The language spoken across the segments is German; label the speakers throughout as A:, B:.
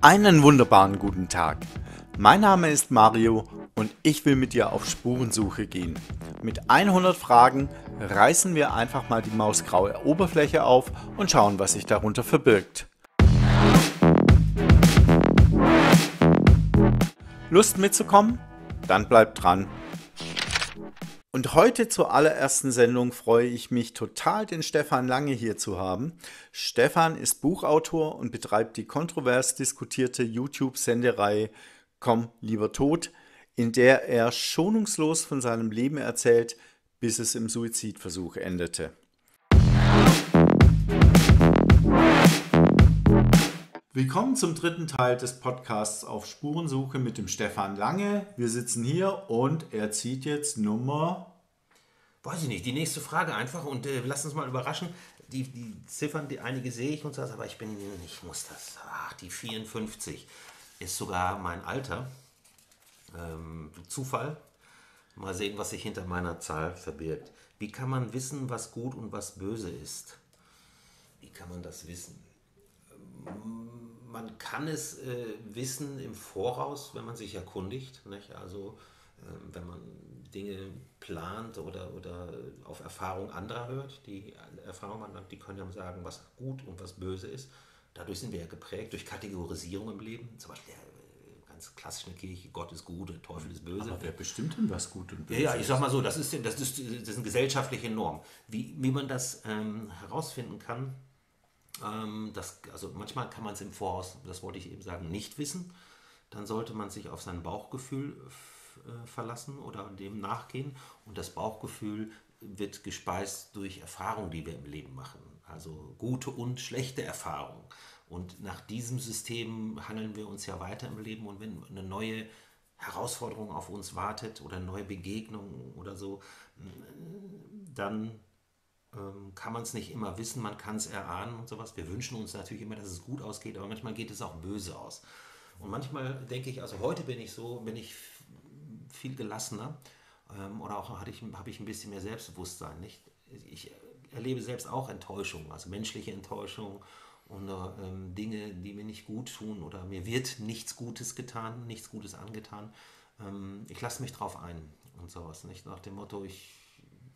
A: Einen wunderbaren guten Tag. Mein Name ist Mario und ich will mit dir auf Spurensuche gehen. Mit 100 Fragen reißen wir einfach mal die mausgraue Oberfläche auf und schauen, was sich darunter verbirgt. Lust mitzukommen? Dann bleib dran. Und heute zur allerersten Sendung freue ich mich total, den Stefan Lange hier zu haben. Stefan ist Buchautor und betreibt die kontrovers diskutierte YouTube-Sendereihe Komm lieber tot, in der er schonungslos von seinem Leben erzählt, bis es im Suizidversuch endete. Willkommen zum dritten Teil des Podcasts auf Spurensuche mit dem Stefan Lange. Wir sitzen hier und er zieht jetzt Nummer.
B: Weiß ich nicht, die nächste Frage einfach und äh, lass uns mal überraschen. Die, die Ziffern, die einige sehe ich und so, aber ich bin, ich muss das. Ach, die 54 ist sogar mein Alter. Ähm, Zufall. Mal sehen, was sich hinter meiner Zahl verbirgt. Wie kann man wissen, was gut und was böse ist? Wie kann man das wissen? man kann es äh, wissen im Voraus, wenn man sich erkundigt. Nicht? Also wenn man Dinge plant oder, oder auf Erfahrung anderer hört. Die Erfahrung, die können ja sagen, was gut und was böse ist. Dadurch sind wir ja geprägt durch Kategorisierung im Leben. Zum Beispiel der äh, ganz klassisch in der Kirche, Gott ist gut, der Teufel ist böse.
A: Aber wer bestimmt denn, was gut und böse
B: ist? Ja, ich sag mal so, das ist, das ist, das eine gesellschaftliche Norm. Wie, wie man das ähm, herausfinden kann, ähm, das, also manchmal kann man es im Voraus, das wollte ich eben sagen, nicht wissen. Dann sollte man sich auf sein Bauchgefühl äh, verlassen oder dem nachgehen. Und das Bauchgefühl wird gespeist durch Erfahrungen, die wir im Leben machen. Also gute und schlechte Erfahrungen. Und nach diesem System hangeln wir uns ja weiter im Leben. Und wenn eine neue Herausforderung auf uns wartet oder neue Begegnung oder so, dann ähm, kann man es nicht immer wissen, man kann es erahnen und sowas. Wir wünschen uns natürlich immer, dass es gut ausgeht, aber manchmal geht es auch böse aus. Und manchmal denke ich, also heute bin ich so, bin ich viel gelassener ähm, oder auch habe ich, hab ich ein bisschen mehr Selbstbewusstsein. Nicht? Ich erlebe selbst auch Enttäuschung, also menschliche Enttäuschung und ähm, Dinge, die mir nicht gut tun oder mir wird nichts Gutes getan, nichts Gutes angetan. Ähm, ich lasse mich drauf ein und sowas. Nicht nach dem Motto, ich,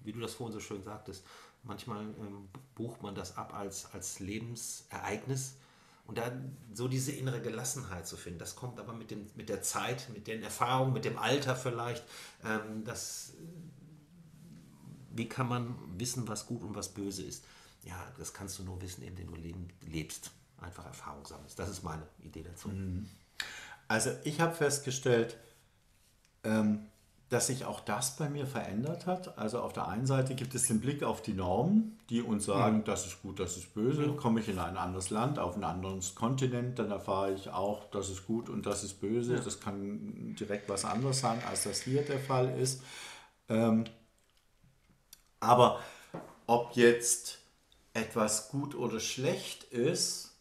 B: wie du das vorhin so schön sagtest, Manchmal ähm, bucht man das ab als, als Lebensereignis. Und da so diese innere Gelassenheit zu finden, das kommt aber mit, dem, mit der Zeit, mit den Erfahrungen, mit dem Alter vielleicht. Ähm, das, wie kann man wissen, was gut und was böse ist? Ja, das kannst du nur wissen, indem du leben, lebst, einfach Erfahrung sammelst. Das ist meine Idee dazu. Mhm.
A: Also ich habe festgestellt, ähm, dass sich auch das bei mir verändert hat. Also auf der einen Seite gibt es den Blick auf die Normen, die uns sagen, mhm. das ist gut, das ist böse. Mhm. Komme ich in ein anderes Land, auf einen anderen Kontinent, dann erfahre ich auch, das ist gut und das ist böse. Ja. Das kann direkt was anderes sein, als das hier der Fall ist. Ähm, aber ob jetzt etwas gut oder schlecht ist,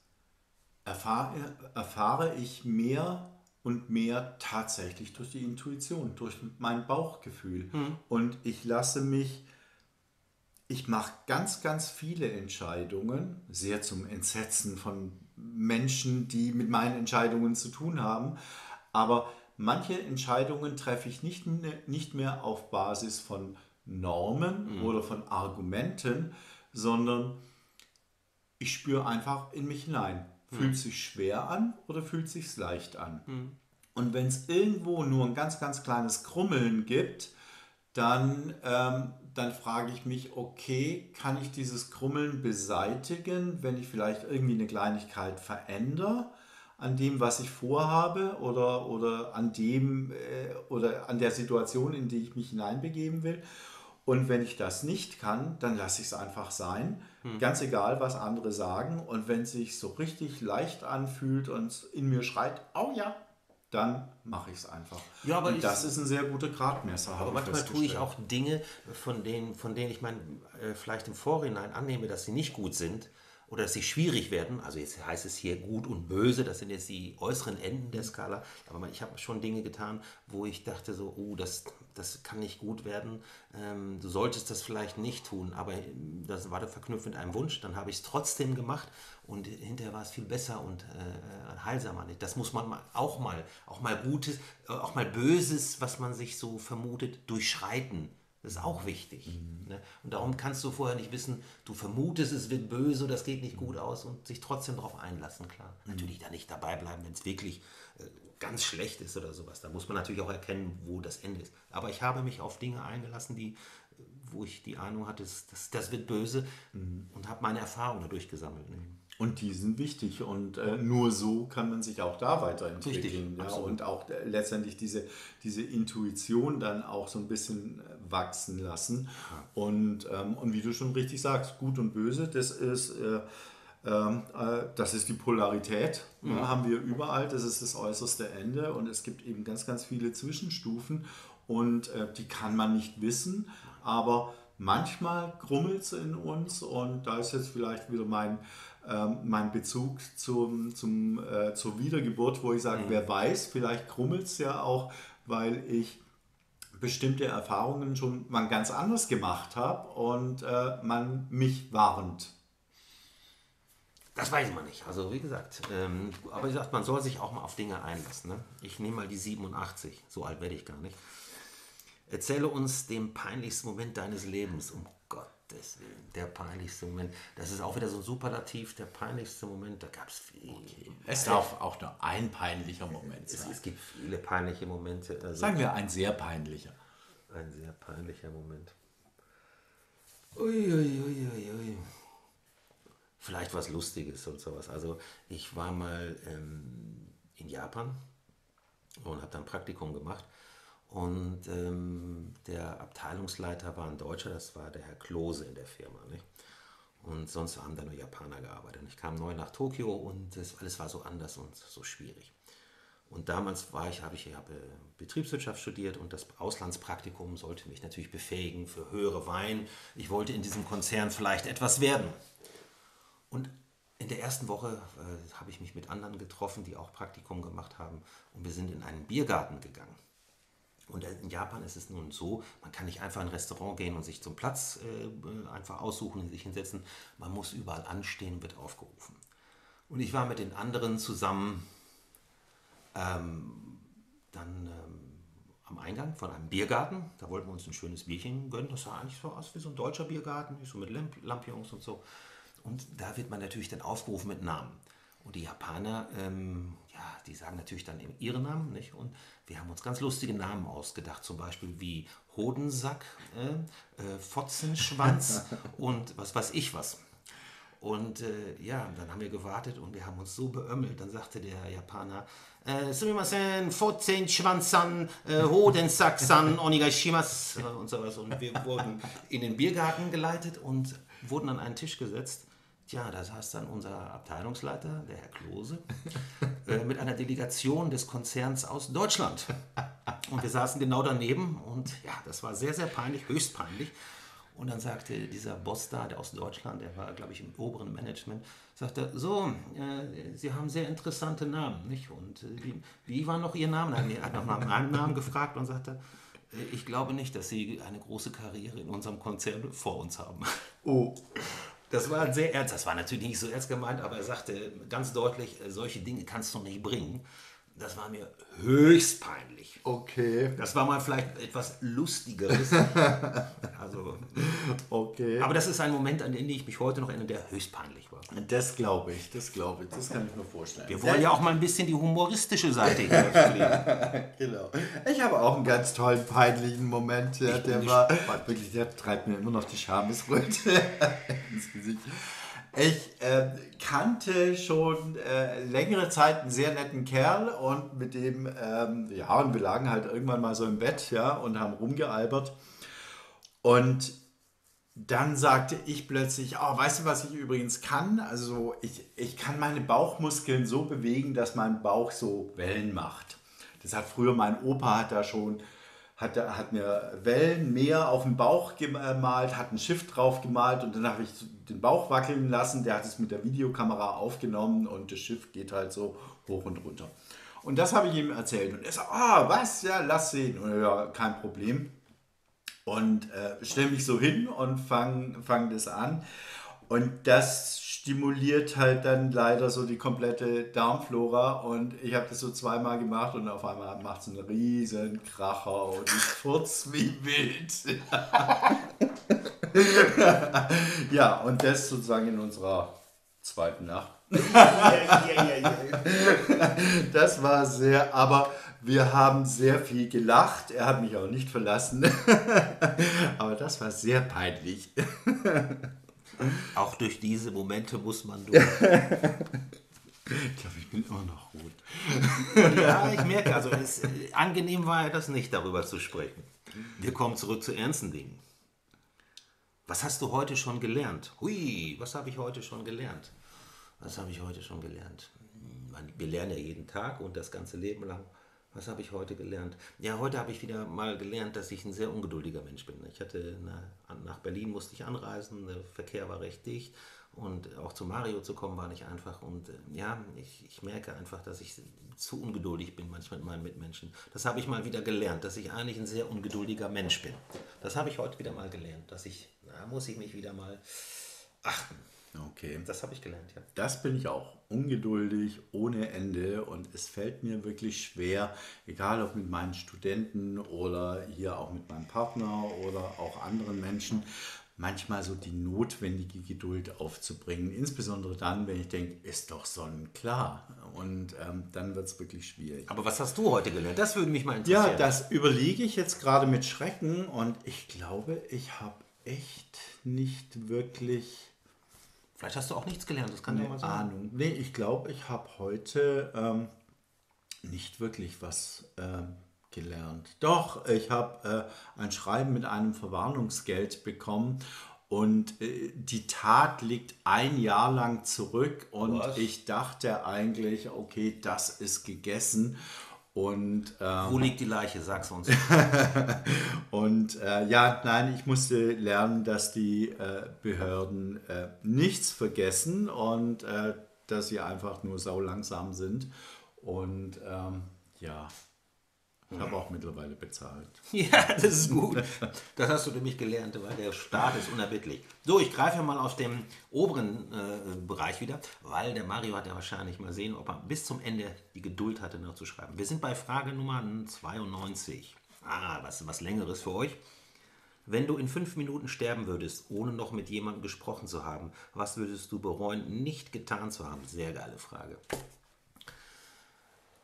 A: erfahre, erfahre ich mehr und mehr tatsächlich durch die Intuition, durch mein Bauchgefühl. Mhm. Und ich lasse mich, ich mache ganz, ganz viele Entscheidungen, sehr zum Entsetzen von Menschen, die mit meinen Entscheidungen zu tun haben. Aber manche Entscheidungen treffe ich nicht, nicht mehr auf Basis von Normen mhm. oder von Argumenten, sondern ich spüre einfach in mich hinein. Fühlt sich schwer an oder fühlt sich leicht an? Mhm. Und wenn es irgendwo nur ein ganz, ganz kleines Krummeln gibt, dann, ähm, dann frage ich mich, okay, kann ich dieses Krummeln beseitigen, wenn ich vielleicht irgendwie eine Kleinigkeit verändere an dem, was ich vorhabe oder, oder an dem äh, oder an der Situation, in die ich mich hineinbegeben will. Und wenn ich das nicht kann, dann lasse ich es einfach sein. Hm. Ganz egal, was andere sagen. Und wenn es sich so richtig leicht anfühlt und in mir schreit, oh ja, dann mache ich es einfach.
B: Ja, aber
A: und das ist ein sehr guter Gradmesser.
B: Aber manchmal tue ich auch Dinge, von denen, von denen ich mein, äh, vielleicht im Vorhinein annehme, dass sie nicht gut sind oder dass sie schwierig werden. Also jetzt heißt es hier gut und böse, das sind jetzt die äußeren Enden der Skala. Aber ich habe schon Dinge getan, wo ich dachte so, oh, das, das kann nicht gut werden. Ähm, du solltest das vielleicht nicht tun. Aber ähm, das war verknüpft mit einem Wunsch. Dann habe ich es trotzdem gemacht und hinterher war es viel besser und äh, heilsamer. Das muss man auch mal, auch mal Gutes, äh, auch mal Böses, was man sich so vermutet, durchschreiten das ist auch wichtig. Mhm. Ne? Und darum kannst du vorher nicht wissen, du vermutest, es wird böse, das geht nicht gut aus und sich trotzdem darauf einlassen, klar. Mhm. Natürlich da nicht dabei bleiben, wenn es wirklich äh, ganz schlecht ist oder sowas. Da muss man natürlich auch erkennen, wo das Ende ist. Aber ich habe mich auf Dinge eingelassen, die, wo ich die Ahnung hatte, das, das wird böse mhm. und habe meine Erfahrungen dadurch gesammelt. Ne?
A: Und die sind wichtig und äh, nur so kann man sich auch da weiterentwickeln. ja, und auch äh, letztendlich diese, diese Intuition dann auch so ein bisschen äh, wachsen lassen. Und, ähm, und wie du schon richtig sagst, gut und böse, das ist, äh, ähm, äh das ist die Polarität, mhm. ja, haben wir überall, das ist das äußerste Ende und es gibt eben ganz, ganz viele Zwischenstufen und äh, die kann man nicht wissen, aber manchmal grummelt es in uns und da ist jetzt vielleicht wieder mein ähm, mein Bezug zum, zum, äh, zur Wiedergeburt, wo ich sage, mhm. wer weiß, vielleicht krummelt es ja auch, weil ich bestimmte Erfahrungen schon mal ganz anders gemacht habe und äh, man mich warnt.
B: Das weiß man nicht. Also wie gesagt, ähm, aber wie gesagt, man soll sich auch mal auf Dinge einlassen. Ne? Ich nehme mal die 87, so alt werde ich gar nicht. Erzähle uns den peinlichsten Moment deines Lebens, um Deswegen, der peinlichste Moment. Das ist auch wieder so ein Superlativ, der peinlichste Moment. Da gab es viele.
A: Es darf auch nur ein peinlicher Moment
B: sein. Es, es gibt viele peinliche Momente.
A: Also Sagen wir ein sehr peinlicher.
B: Ein sehr peinlicher Moment. Uiuiuiui. Ui, ui, ui. Vielleicht was Lustiges und sowas. Also ich war mal ähm, in Japan und habe dann ein Praktikum gemacht und ähm, der Abteilungsleiter war ein Deutscher, das war der Herr Klose in der Firma. Nicht? Und sonst haben da nur Japaner gearbeitet. Ich kam neu nach Tokio und das alles war so anders und so schwierig. Und damals war ich, habe ich habe Betriebswirtschaft studiert und das Auslandspraktikum sollte mich natürlich befähigen für höhere Wein. Ich wollte in diesem Konzern vielleicht etwas werden. Und in der ersten Woche äh, habe ich mich mit anderen getroffen, die auch Praktikum gemacht haben und wir sind in einen Biergarten gegangen. Und in Japan ist es nun so, man kann nicht einfach in ein Restaurant gehen und sich zum Platz äh, einfach aussuchen und sich hinsetzen. Man muss überall anstehen wird aufgerufen. Und ich war mit den anderen zusammen ähm, dann ähm, am Eingang von einem Biergarten. Da wollten wir uns ein schönes Bierchen gönnen. Das sah eigentlich so aus wie so ein deutscher Biergarten, so mit Lamp Lampions und so. Und da wird man natürlich dann aufgerufen mit Namen. Und die Japaner, ähm, ja, die sagen natürlich dann ihre Namen, nicht? Und wir haben uns ganz lustige Namen ausgedacht, zum Beispiel wie Hodensack, äh, äh, Fotzenschwanz und was weiß ich was. Und äh, ja, dann haben wir gewartet und wir haben uns so beömmelt. Dann sagte der Japaner, äh, Sumimasen, Fotzenschwanzan, äh, Hodensack-san, Onigashimas äh, und sowas. Und wir wurden in den Biergarten geleitet und wurden an einen Tisch gesetzt. Tja, da saß dann unser Abteilungsleiter, der Herr Klose, äh, mit einer Delegation des Konzerns aus Deutschland. Und wir saßen genau daneben und ja, das war sehr, sehr peinlich, höchst peinlich. Und dann sagte dieser Boss da, der aus Deutschland, der war, glaube ich, im oberen Management, sagte, so, äh, Sie haben sehr interessante Namen, nicht? Und äh, wie, wie, war noch Ihr Name? Er hat noch nach Namen gefragt und sagte, äh, ich glaube nicht, dass Sie eine große Karriere in unserem Konzern vor uns haben.
A: Oh.
B: Das war sehr ernst. Das war natürlich nicht so ernst gemeint, aber er sagte ganz deutlich, äh, solche Dinge kannst du nicht bringen. Das war mir höchst peinlich.
A: Okay.
B: Das war mal vielleicht etwas Lustigeres. also,
A: okay.
B: Aber das ist ein Moment, an den ich mich heute noch erinnere, der höchst peinlich war.
A: Das glaube ich, das glaube ich, das kann ich mir vorstellen.
B: Wir wollen ja auch mal ein bisschen die humoristische Seite hier
A: Genau. Ich habe auch einen ganz tollen, peinlichen Moment. Ja, der war wirklich, der treibt mir immer noch die Schamesröte ins Gesicht. Ich äh, kannte schon äh, längere Zeit einen sehr netten Kerl und mit dem, ähm, ja, und wir lagen halt irgendwann mal so im Bett, ja, und haben rumgealbert. Und dann sagte ich plötzlich, oh, weißt du, was ich übrigens kann? Also ich, ich kann meine Bauchmuskeln so bewegen, dass mein Bauch so Wellen macht. Das hat früher mein Opa hat da schon hat, hat mir Wellen, Meer auf dem Bauch gemalt, hat ein Schiff drauf gemalt und dann habe ich den Bauch wackeln lassen. Der hat es mit der Videokamera aufgenommen und das Schiff geht halt so hoch und runter. Und das habe ich ihm erzählt und er sagt, ah, was, ja, lass sehen. Und ja, kein Problem. Und äh, stelle mich so hin und fange fang das an. Und das stimuliert halt dann leider so die komplette Darmflora und ich habe das so zweimal gemacht und auf einmal macht es einen riesen Kracher und ich furz wie wild. ja, und das sozusagen in unserer zweiten Nacht. das war sehr, aber wir haben sehr viel gelacht. Er hat mich auch nicht verlassen. aber das war sehr peinlich.
B: Auch durch diese Momente muss man durch. ich
A: glaube, ich bin immer noch rot.
B: ja, ich merke, also es, angenehm war ja das nicht, darüber zu sprechen. Wir kommen zurück zu ernsten Dingen. Was hast du heute schon gelernt? Hui, was habe ich heute schon gelernt? Was habe ich heute schon gelernt? Wir lernen ja jeden Tag und das ganze Leben lang. Was habe ich heute gelernt? Ja, heute habe ich wieder mal gelernt, dass ich ein sehr ungeduldiger Mensch bin. Ich hatte eine, nach Berlin musste ich anreisen, der Verkehr war recht dicht und auch zu Mario zu kommen war nicht einfach. Und äh, ja, ich, ich merke einfach, dass ich zu ungeduldig bin manchmal mit meinen Mitmenschen. Das habe ich mal wieder gelernt, dass ich eigentlich ein sehr ungeduldiger Mensch bin. Das habe ich heute wieder mal gelernt, dass ich, da muss ich mich wieder mal achten.
A: Okay.
B: Das habe ich gelernt, ja.
A: Das bin ich auch. Ungeduldig, ohne Ende. Und es fällt mir wirklich schwer, egal ob mit meinen Studenten oder hier auch mit meinem Partner oder auch anderen Menschen, manchmal so die notwendige Geduld aufzubringen. Insbesondere dann, wenn ich denke, ist doch sonnenklar. Und ähm, dann wird es wirklich schwierig.
B: Aber was hast du heute gelernt? Das würde mich mal interessieren.
A: Ja, das überlege ich jetzt gerade mit Schrecken. Und ich glaube, ich habe echt nicht wirklich
B: Vielleicht hast du auch nichts gelernt, das kann
A: ja mal sein. Ahnung. Nee, ich glaube, ich habe heute ähm, nicht wirklich was ähm, gelernt. Doch, ich habe äh, ein Schreiben mit einem Verwarnungsgeld bekommen und äh, die Tat liegt ein Jahr lang zurück und was? ich dachte eigentlich, okay, das ist gegessen. Und,
B: ähm, Wo liegt die Leiche, sag's uns.
A: und äh, ja, nein, ich musste lernen, dass die äh, Behörden äh, nichts vergessen und äh, dass sie einfach nur sau langsam sind. Und ähm, ja, ich habe auch mittlerweile bezahlt.
B: Ja, das ist gut. Das hast du nämlich gelernt, weil der Staat ist unerbittlich. So, ich greife mal aus dem oberen äh, Bereich wieder, weil der Mario hat ja wahrscheinlich mal sehen, ob er bis zum Ende die Geduld hatte, noch zu schreiben. Wir sind bei Frage Nummer 92. Ah, was, was Längeres für euch. Wenn du in fünf Minuten sterben würdest, ohne noch mit jemandem gesprochen zu haben, was würdest du bereuen, nicht getan zu haben? Sehr geile Frage.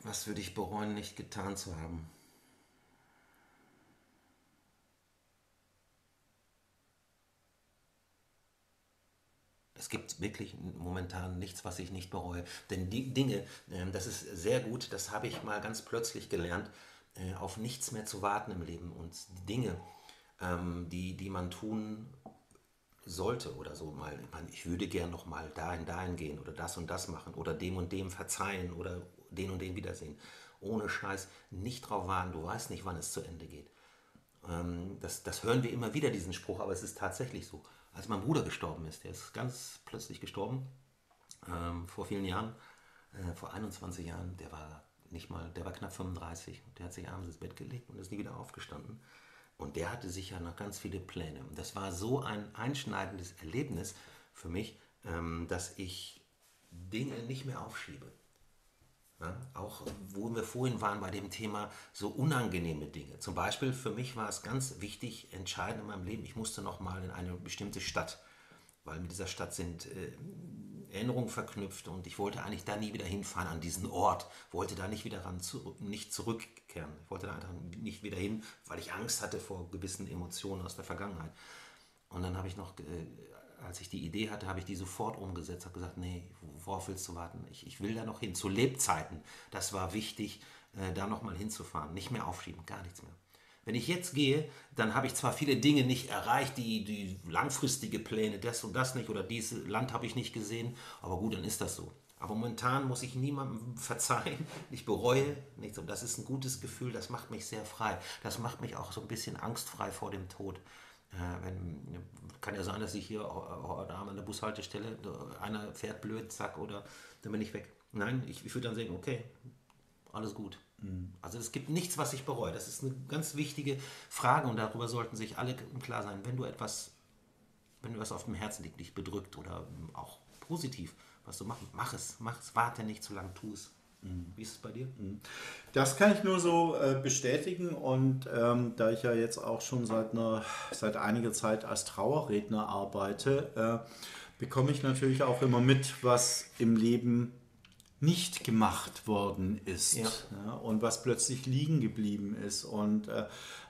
B: Was würde ich bereuen, nicht getan zu haben? Es gibt wirklich momentan nichts, was ich nicht bereue. Denn die Dinge, ähm, das ist sehr gut, das habe ich mal ganz plötzlich gelernt, äh, auf nichts mehr zu warten im Leben. Und die Dinge, ähm, die, die man tun sollte oder so mal, ich, meine, ich würde gern noch mal dahin, dahin gehen oder das und das machen oder dem und dem verzeihen oder den und den wiedersehen. Ohne Scheiß, nicht drauf warten, du weißt nicht, wann es zu Ende geht. Ähm, das, das hören wir immer wieder, diesen Spruch, aber es ist tatsächlich so als mein Bruder gestorben ist. Der ist ganz plötzlich gestorben, ähm, vor vielen Jahren, äh, vor 21 Jahren. Der war nicht mal, der war knapp 35. Der hat sich abends ins Bett gelegt und ist nie wieder aufgestanden. Und der hatte sicher noch ganz viele Pläne. Und das war so ein einschneidendes Erlebnis für mich, ähm, dass ich Dinge nicht mehr aufschiebe. Ja, auch wo wir vorhin waren bei dem Thema so unangenehme Dinge. Zum Beispiel für mich war es ganz wichtig, entscheidend in meinem Leben, ich musste noch mal in eine bestimmte Stadt, weil mit dieser Stadt sind äh, Erinnerungen verknüpft und ich wollte eigentlich da nie wieder hinfahren an diesen Ort, wollte da nicht wieder ran zu, nicht zurückkehren. Ich wollte da einfach nicht wieder hin, weil ich Angst hatte vor gewissen Emotionen aus der Vergangenheit. Und dann habe ich noch äh, als ich die Idee hatte, habe ich die sofort umgesetzt, habe gesagt, nee, worauf willst du warten? Ich, ich will da noch hin. Zu Lebzeiten, das war wichtig, äh, da nochmal hinzufahren. Nicht mehr aufschieben, gar nichts mehr. Wenn ich jetzt gehe, dann habe ich zwar viele Dinge nicht erreicht, die, die langfristige Pläne, das und das nicht, oder dieses Land habe ich nicht gesehen, aber gut, dann ist das so. Aber momentan muss ich niemandem verzeihen. Ich bereue nichts. Und das ist ein gutes Gefühl, das macht mich sehr frei. Das macht mich auch so ein bisschen angstfrei vor dem Tod. Äh, wenn, kann ja sein, dass ich hier heute Abend an der Bushaltestelle, einer fährt blöd, zack, oder dann bin ich weg. Nein, ich, ich würde dann sagen, okay, alles gut. Mhm. Also es gibt nichts, was ich bereue. Das ist eine ganz wichtige Frage und darüber sollten sich alle klar sein. Wenn du etwas, wenn du was auf dem Herzen liegt, dich bedrückt oder auch positiv, was du machen, mach es, mach es, warte nicht zu lange, tu es. Mhm. Wie ist es bei dir? Mhm.
A: Das kann ich nur so äh, bestätigen und ähm, da ich ja jetzt auch schon seit, einer, seit einiger Zeit als Trauerredner arbeite, äh, bekomme ich natürlich auch immer mit, was im Leben nicht gemacht worden ist ja. Ja, und was plötzlich liegen geblieben ist und äh,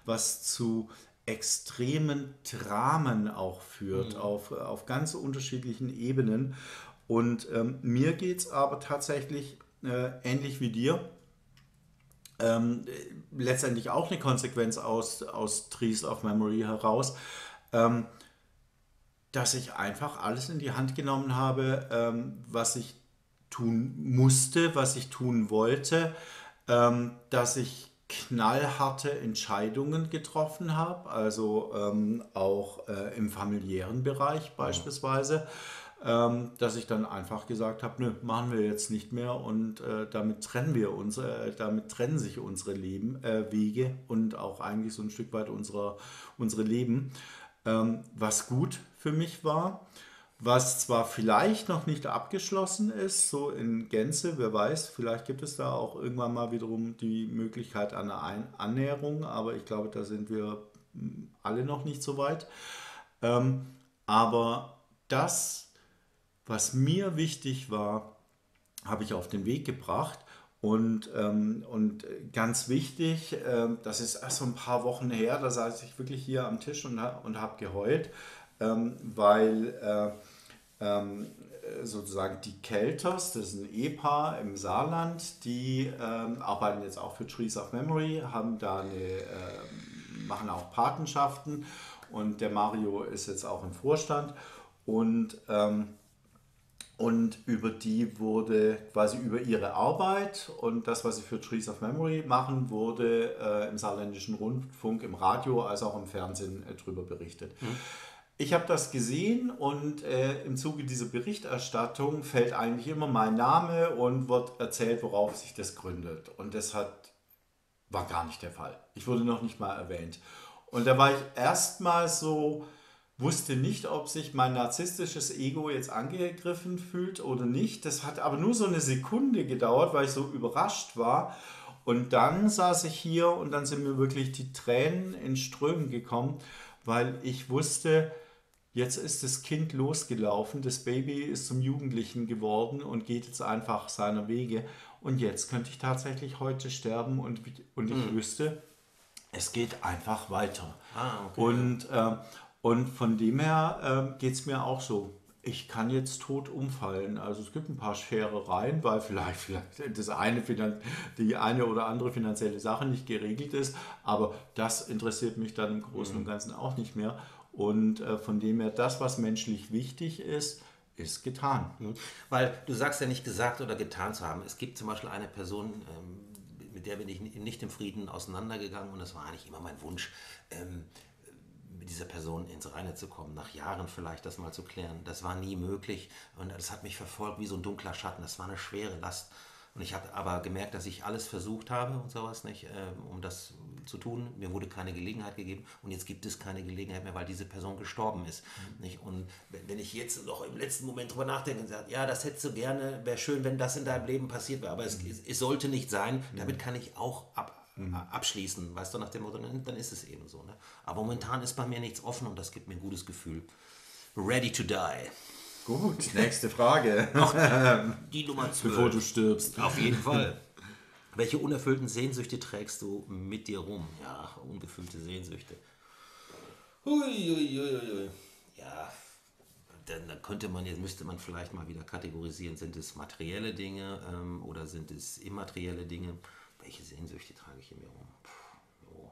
A: was zu extremen Dramen auch führt mhm. auf, auf ganz unterschiedlichen Ebenen. Und ähm, mir geht es aber tatsächlich äh, ähnlich wie dir. Ähm, letztendlich auch eine Konsequenz aus, aus Trees of Memory heraus, ähm, dass ich einfach alles in die Hand genommen habe, ähm, was ich tun musste, was ich tun wollte, ähm, dass ich knallharte Entscheidungen getroffen habe, also ähm, auch äh, im familiären Bereich beispielsweise, ähm, dass ich dann einfach gesagt habe, nö, machen wir jetzt nicht mehr und äh, damit trennen wir uns, äh, damit trennen sich unsere Leben, äh, Wege und auch eigentlich so ein Stück weit unsere, unsere Leben, ähm, was gut für mich war was zwar vielleicht noch nicht abgeschlossen ist, so in Gänze, wer weiß, vielleicht gibt es da auch irgendwann mal wiederum die Möglichkeit einer Ein Annäherung, aber ich glaube, da sind wir hm, alle noch nicht so weit. Ähm, aber das, was mir wichtig war, habe ich auf den Weg gebracht. Und, ähm, und ganz wichtig, äh, das ist erst so ein paar Wochen her, da saß ich wirklich hier am Tisch und, und habe geheult ähm, weil äh, ähm, sozusagen die Kelters, das ist ein Ehepaar im Saarland, die ähm, arbeiten jetzt auch für Trees of Memory, haben da eine, äh, machen auch Patenschaften und der Mario ist jetzt auch im Vorstand und ähm, und über die wurde quasi über ihre Arbeit und das, was sie für Trees of Memory machen, wurde äh, im saarländischen Rundfunk, im Radio als auch im Fernsehen äh, darüber berichtet. Mhm. Ich habe das gesehen und äh, im Zuge dieser Berichterstattung fällt eigentlich immer mein Name und wird erzählt, worauf sich das gründet. Und das hat, war gar nicht der Fall. Ich wurde noch nicht mal erwähnt. Und da war ich erstmal so, wusste nicht, ob sich mein narzisstisches Ego jetzt angegriffen fühlt oder nicht. Das hat aber nur so eine Sekunde gedauert, weil ich so überrascht war. Und dann saß ich hier und dann sind mir wirklich die Tränen in Strömen gekommen, weil ich wusste, Jetzt ist das Kind losgelaufen, das Baby ist zum Jugendlichen geworden und geht jetzt einfach seiner Wege. Und jetzt könnte ich tatsächlich heute sterben und, und ich mhm. wüsste, es geht einfach weiter. Ah, okay. und, äh, und von dem her äh, geht es mir auch so. Ich kann jetzt tot umfallen. Also es gibt ein paar Scherereien, weil vielleicht, vielleicht das eine, die eine oder andere finanzielle Sache nicht geregelt ist. Aber das interessiert mich dann im Großen mhm. und Ganzen auch nicht mehr. Und äh, von dem her, das, was menschlich wichtig ist, ist getan.
B: Mhm. Weil du sagst ja nicht gesagt oder getan zu haben. Es gibt zum Beispiel eine Person, ähm, mit der bin ich nicht im Frieden auseinandergegangen und das war eigentlich immer mein Wunsch, ähm, mit dieser Person ins Reine zu kommen, nach Jahren vielleicht das mal zu klären. Das war nie möglich und das hat mich verfolgt wie so ein dunkler Schatten. Das war eine schwere Last. Und ich habe aber gemerkt, dass ich alles versucht habe und sowas nicht, äh, um das zu tun. Mir wurde keine Gelegenheit gegeben und jetzt gibt es keine Gelegenheit mehr, weil diese Person gestorben ist. Mhm. Nicht? Und wenn ich jetzt noch im letzten Moment drüber nachdenke und sage, ja, das hättest du gerne, wäre schön, wenn das in deinem Leben passiert wäre, aber mhm. es, es, sollte nicht sein, mhm. damit kann ich auch ab, mhm. abschließen, weißt du, nach dem Motto, dann ist es eben so. Ne? Aber momentan ist bei mir nichts offen und das gibt mir ein gutes Gefühl. Ready to die.
A: Gut, nächste Frage.
B: Noch die Nummer 12.
A: Bevor du stirbst.
B: Auf jeden Fall. Welche unerfüllten Sehnsüchte trägst du mit dir rum? Ja, ungefüllte Sehnsüchte. Uiuiuiui. Ja, dann, dann, könnte man jetzt, müsste man vielleicht mal wieder kategorisieren, sind es materielle Dinge ähm, oder sind es immaterielle Dinge? Welche Sehnsüchte trage ich in mir rum? Puh,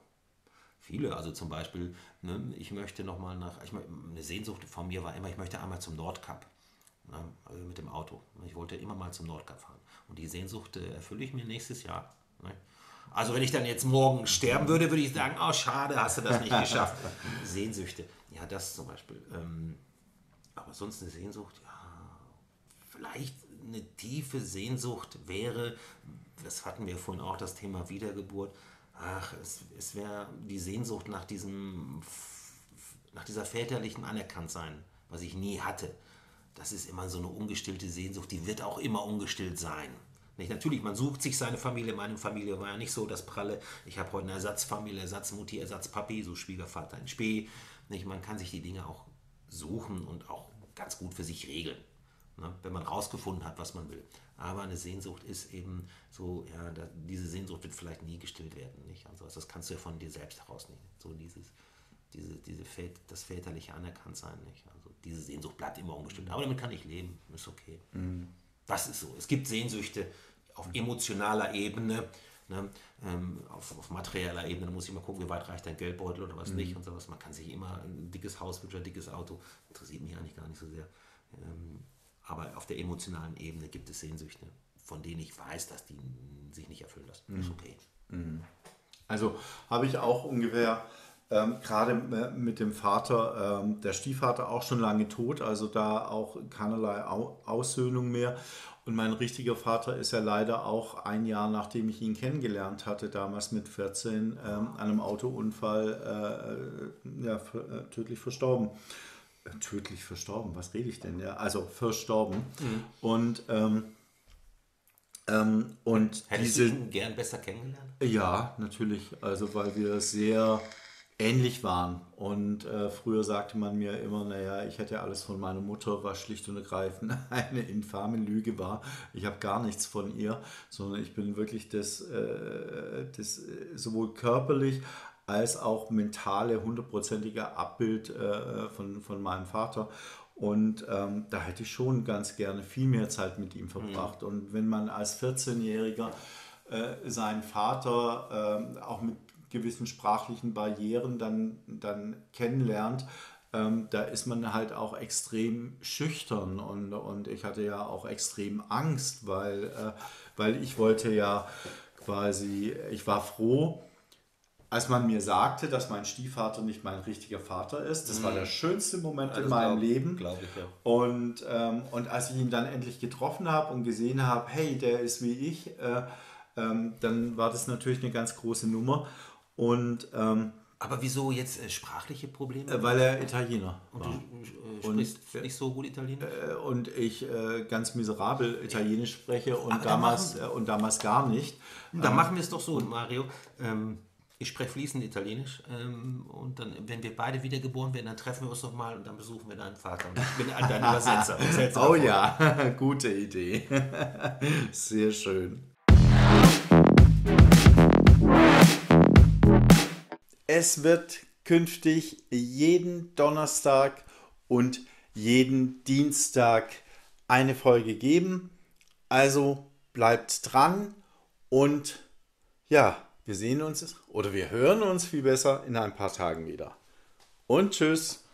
B: viele, also zum Beispiel, ne, ich möchte nochmal nach, ich, eine Sehnsucht von mir war immer, ich möchte einmal zum Nordkap. Ne, also mit dem Auto. Ich wollte immer mal zum Nordkap fahren. Und die Sehnsucht äh, erfülle ich mir nächstes Jahr. Ne? Also wenn ich dann jetzt morgen sterben würde, würde ich sagen, oh schade, hast du das nicht geschafft. Sehnsüchte, ja das zum Beispiel. Ähm, aber sonst eine Sehnsucht, ja, vielleicht eine tiefe Sehnsucht wäre, das hatten wir vorhin auch, das Thema Wiedergeburt. Ach, es, es wäre die Sehnsucht nach diesem, nach dieser väterlichen Anerkanntsein, was ich nie hatte. Das ist immer so eine ungestillte Sehnsucht, die wird auch immer ungestillt sein. Nicht? Natürlich, man sucht sich seine Familie. Meine Familie war ja nicht so das Pralle. Ich habe heute eine Ersatzfamilie, Ersatzmutti, Ersatzpapi, so Schwiegervater in Spee. Nicht? Man kann sich die Dinge auch suchen und auch ganz gut für sich regeln, ne? wenn man rausgefunden hat, was man will. Aber eine Sehnsucht ist eben so, ja, da, diese Sehnsucht wird vielleicht nie gestillt werden. Nicht? Also das kannst du ja von dir selbst herausnehmen. So dieses, diese, diese Väter, das väterliche Anerkanntsein. Nicht? Also diese Sehnsucht bleibt immer ungestillt. Aber damit kann ich leben, ist okay. Mhm. Das ist so. Es gibt Sehnsüchte auf emotionaler Ebene. Ne? Ähm, auf, auf, materieller Ebene muss ich mal gucken, wie weit reicht dein Geldbeutel oder was mhm. nicht und sowas. Man kann sich immer ein dickes Haus wünschen, ein dickes Auto. Interessiert mich eigentlich gar nicht so sehr. Ähm, aber auf der emotionalen Ebene gibt es Sehnsüchte, von denen ich weiß, dass die sich nicht erfüllen lassen. Mhm. Ist okay. Mhm.
A: Also habe ich auch ungefähr ähm, gerade äh, mit dem Vater, ähm, der Stiefvater auch schon lange tot, also da auch keinerlei Au Aussöhnung mehr. Und mein richtiger Vater ist ja leider auch ein Jahr nachdem ich ihn kennengelernt hatte, damals mit 14, ähm, an einem Autounfall äh, ja, äh, tödlich verstorben. Tödlich verstorben, was rede ich denn? Ja, also verstorben. Mhm. Und ähm, ähm, und
B: Hättest diese, du ihn gern besser kennengelernt?
A: Ja, natürlich. Also weil wir sehr ähnlich waren. Und äh, früher sagte man mir immer, naja, ich hätte alles von meiner Mutter, was schlicht und ergreifend eine infame Lüge war. Ich habe gar nichts von ihr, sondern ich bin wirklich das, äh, das äh, sowohl körperlich als auch mentale, hundertprozentige Abbild äh, von, von meinem Vater. Und ähm, da hätte ich schon ganz gerne viel mehr Zeit mit ihm verbracht. Mhm. Und wenn man als 14-Jähriger äh, seinen Vater äh, auch mit gewissen sprachlichen Barrieren dann, dann kennenlernt, ähm, da ist man halt auch extrem schüchtern und, und ich hatte ja auch extrem Angst, weil, äh, weil ich wollte ja quasi, ich war froh, als man mir sagte, dass mein Stiefvater nicht mein richtiger Vater ist. Das mhm. war der schönste Moment also in meinem glaub, Leben.
B: Glaub ich, ja.
A: und, ähm, und als ich ihn dann endlich getroffen habe und gesehen habe, hey, der ist wie ich, äh, ähm, dann war das natürlich eine ganz große Nummer. Und, ähm,
B: aber wieso jetzt äh, sprachliche Probleme?
A: Äh, weil er Italiener
B: und war. du äh, sprichst und, nicht so gut Italienisch?
A: Äh, und ich äh, ganz miserabel Italienisch spreche und damals, machen, und damals gar nicht.
B: Da ähm, machen wir es doch so, Mario. Ich spreche fließend Italienisch ähm, und dann, wenn wir beide wiedergeboren werden, dann treffen wir uns nochmal und dann besuchen wir deinen Vater. Und ich bin dein Übersetzer.
A: oh ja, gute Idee. Sehr schön. Es wird künftig jeden Donnerstag und jeden Dienstag eine Folge geben. Also bleibt dran und ja, wir sehen uns oder wir hören uns viel besser in ein paar Tagen wieder. Und tschüss.